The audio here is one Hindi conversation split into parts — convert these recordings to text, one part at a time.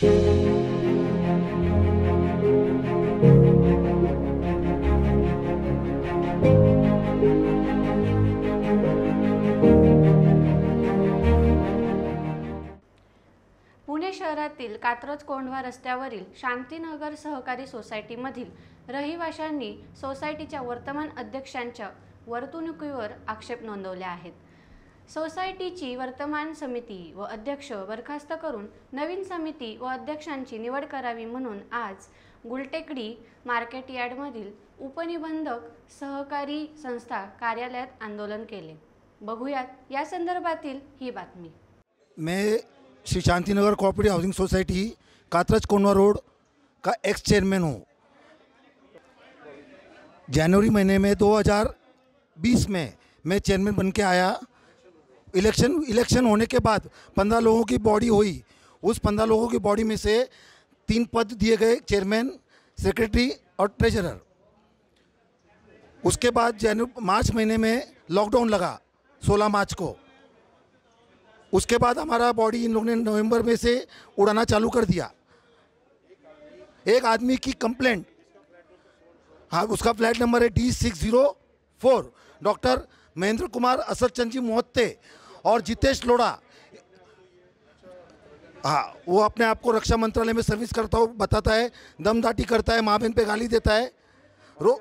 पुणे शहरातील कात्रज कोंढवा रस्त्यावरील शांतीनगर सहकारी सोसायटीमधील रहिवाशांनी सोसायटीच्या वर्तमान अध्यक्षांच्या वर्तणुकीवर आक्षेप नोंदवले आहेत. सोसायटीची वर्तमान समिती व अध्यक्ष बरखास्त करून नवीन समिती व अध्यक्षांची निवड करावी म्हणून आज गुलटेकडी मार्केट यार्डमधील उपनिबंधक सहकारी संस्था कार्यालयात आंदोलन केले. बघूयात या संदर्भातील ही बातमी. मैं Shri Shantinagar cooperative housing society Katraj Kondhwa road का एक्स चेयरमैन हूँ। जनवरी महीने में 2020 में मैं चेयरमैन बन के आया। इलेक्शन इलेक्शन होने के बाद पंद्रह लोगों की बॉडी हुई। उस पंद्रह लोगों की बॉडी में से तीन पद दिए गए, चेयरमैन, सेक्रेटरी और ट्रेजरर। उसके बाद जन, मार्च महीने में लॉकडाउन लगा 16 मार्च को। उसके बाद हमारा बॉडी इन लोगों ने नवंबर में से उड़ाना चालू कर दिया। एक आदमी की कंप्लेंट। हाँ उसका फ्लैट नंबर है D six zero four. Doctor Mahendra Kumar Asad Chand ji Mohatte. और जितेश लोढ़ा। हाँ वो अपने आप को रक्षा मंत्रालय में सर्विस करता हो, बताता है, दमदाटी करता है, माँ बहन पे गाली देता है। रो,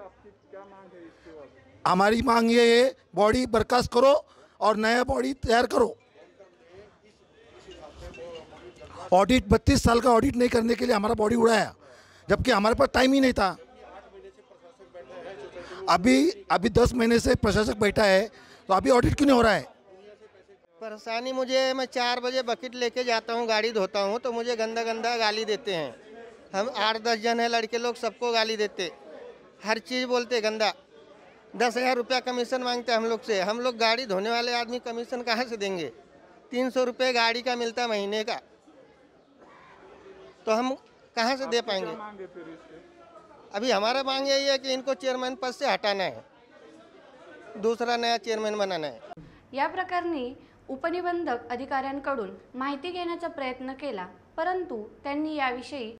हमारी मांग ये है, बॉडी बर्खास्त करो और नया बॉडी तैयार करो। ऑडिट, बत्तीस साल का ऑडिट नहीं करने के लिए हमारा बॉडी उड़ाया, जबकि हमारे पास टाइम ही नहीं था। अभी अभी दस महीने से प्रशासक बैठा है तो अभी ऑडिट क्यों नहीं हो रहा है? परेशानी मुझे मैं चार बजे बकेट लेके जाता हूँ गाड़ी धोता हूँ तो मुझे गंदा गंदा गाली देते हैं। हम आठ दस जन है लड़के लोग सबको गाली देते। हर चीज़ बोलते गंदा। दस हज़ार रुपया कमीशन मांगते हम लोग से। हम लोग गाड़ी धोने वाले आदमी कमीशन कहाँ से देंगे? तीन सौ रुपये गाड़ी का मिलता महीने का। तो हम कहाँ से दे पाएँगे? अभी हमारा मांग यही है कि इनको चेयरमैन पद से हटाना है। दूसरा नया चेयरमैन बनाना है। या प्रकरणी उपनिबंधक अधिकाऱ्यांकडून माहिती घेण्याचा प्रयत्न केला परंतु त्यांनी याविषयी